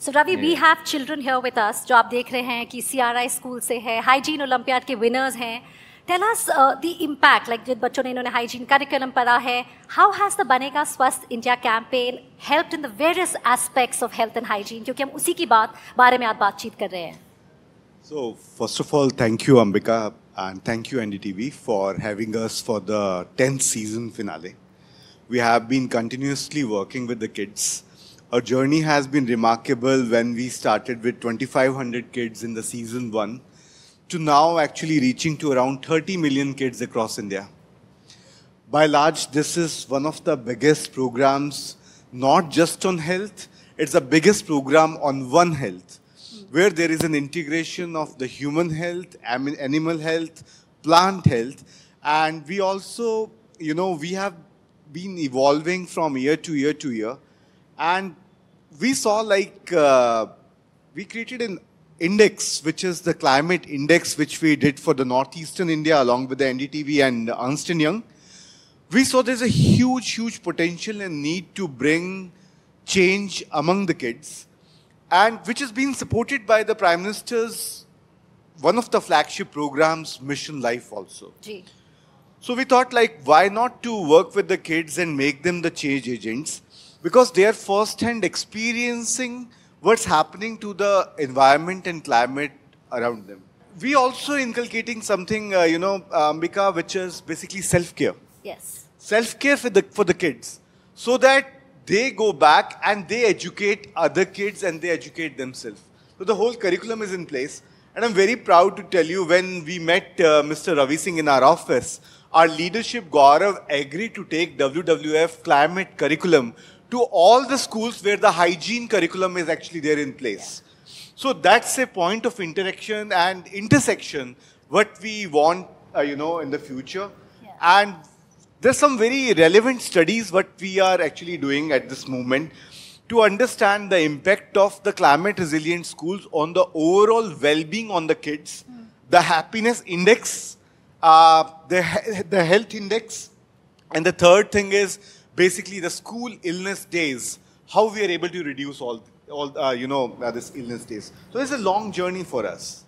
So Ravi we have children here with us जो आप देख रहे हैं कि सीआरआई स्कूल से है हाइजीन ओलंपियाड के विनर्स हैं। Tell us the impact like जिन बच्चों ने इन्होंने हाइजीन करिकुलम पढ़ा है how has the Banega Swasth India campaign help in the various aspects of health and hygiene क्योंकि हम उसी की बात बारे में आज बातचीत कर रहे हैं। So first of all thank you Ambika and thank you N D T V for having us for the tenth season finale we have been continuously working with the kids Our journey has been remarkable when we started with 2500 kids in the season 1 to now actually reaching to around 30 million kids across India. By large, this is one of the biggest programs, not just on health, it's the biggest program on One Health, where there is an integration of the human health, animal health, plant health, and we also, you know, we have been evolving from year to year to year, and we saw like uh, we created an index, which is the climate index, which we did for the northeastern India along with the NDTV and Ernst Young. We saw there's a huge, huge potential and need to bring change among the kids, and which is being supported by the Prime Minister's one of the flagship programs, Mission Life, also. जी So we thought, like, why not to work with the kids and make them the change agents? Because they are first-hand experiencing what's happening to the environment and climate around them. We also inculcating something, uh, you know, Ambika, which is basically self-care. Yes. Self-care for the, for the kids. So that they go back and they educate other kids and they educate themselves. So the whole curriculum is in place. And I'm very proud to tell you when we met uh, Mr. Ravi Singh in our office, our leadership Gaurav agreed to take WWF climate curriculum to all the schools where the hygiene curriculum is actually there in place. So that's a point of interaction and intersection what we want, uh, you know, in the future. Yeah. And there's some very relevant studies what we are actually doing at this moment to understand the impact of the climate resilient schools on the overall well-being on the kids, the happiness index, uh, the, the health index, and the third thing is basically the school illness days, how we are able to reduce all, all uh, you know, uh, this illness days. So it's a long journey for us.